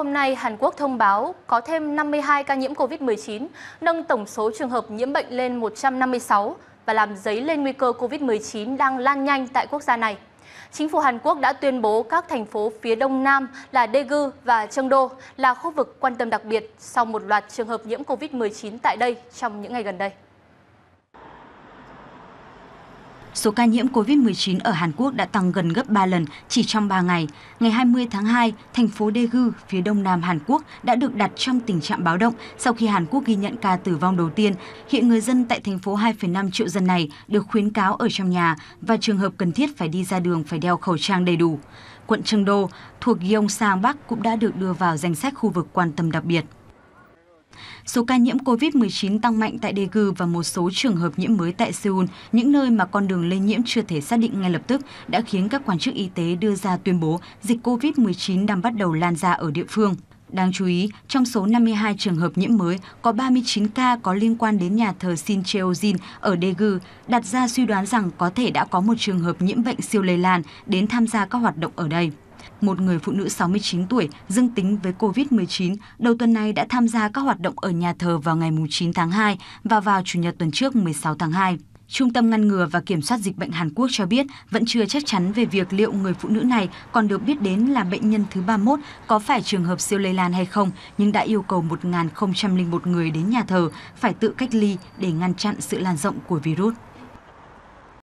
hôm nay, Hàn Quốc thông báo có thêm 52 ca nhiễm COVID-19, nâng tổng số trường hợp nhiễm bệnh lên 156 và làm dấy lên nguy cơ COVID-19 đang lan nhanh tại quốc gia này. Chính phủ Hàn Quốc đã tuyên bố các thành phố phía đông nam là Daegu và Cheongdo là khu vực quan tâm đặc biệt sau một loạt trường hợp nhiễm COVID-19 tại đây trong những ngày gần đây. Số ca nhiễm COVID-19 ở Hàn Quốc đã tăng gần gấp 3 lần chỉ trong 3 ngày. Ngày 20 tháng 2, thành phố Daegu, phía đông nam Hàn Quốc đã được đặt trong tình trạng báo động sau khi Hàn Quốc ghi nhận ca tử vong đầu tiên. Hiện người dân tại thành phố 2,5 triệu dân này được khuyến cáo ở trong nhà và trường hợp cần thiết phải đi ra đường phải đeo khẩu trang đầy đủ. Quận Cheongdo thuộc Gyeongsang Bắc cũng đã được đưa vào danh sách khu vực quan tâm đặc biệt. Số ca nhiễm COVID-19 tăng mạnh tại Daegu và một số trường hợp nhiễm mới tại Seoul, những nơi mà con đường lây nhiễm chưa thể xác định ngay lập tức, đã khiến các quan chức y tế đưa ra tuyên bố dịch COVID-19 đang bắt đầu lan ra ở địa phương. Đáng chú ý, trong số 52 trường hợp nhiễm mới, có 39 ca có liên quan đến nhà thờ Shin Cheojin ở Daegu, đặt ra suy đoán rằng có thể đã có một trường hợp nhiễm bệnh siêu lây lan đến tham gia các hoạt động ở đây một người phụ nữ 69 tuổi dương tính với COVID-19 đầu tuần này đã tham gia các hoạt động ở nhà thờ vào ngày 9 tháng 2 và vào Chủ nhật tuần trước 16 tháng 2. Trung tâm ngăn ngừa và kiểm soát dịch bệnh Hàn Quốc cho biết vẫn chưa chắc chắn về việc liệu người phụ nữ này còn được biết đến là bệnh nhân thứ 31 có phải trường hợp siêu lây lan hay không, nhưng đã yêu cầu 1.001 người đến nhà thờ phải tự cách ly để ngăn chặn sự lan rộng của virus.